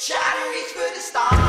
Try to reach for the stars.